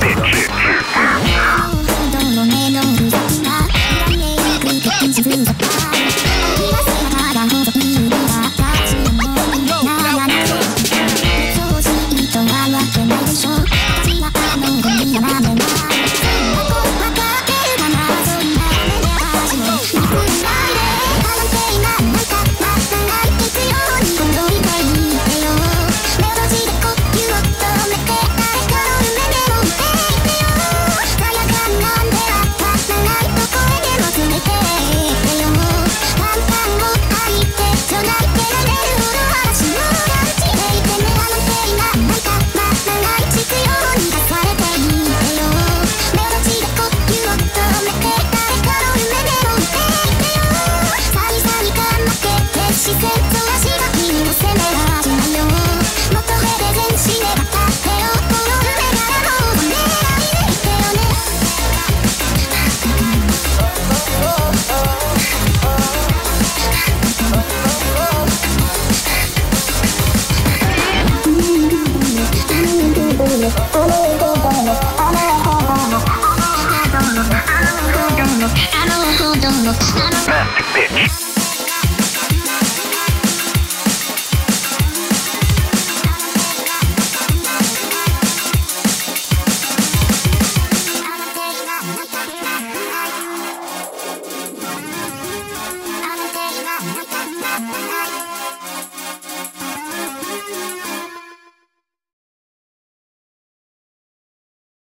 Bitch. Bitch.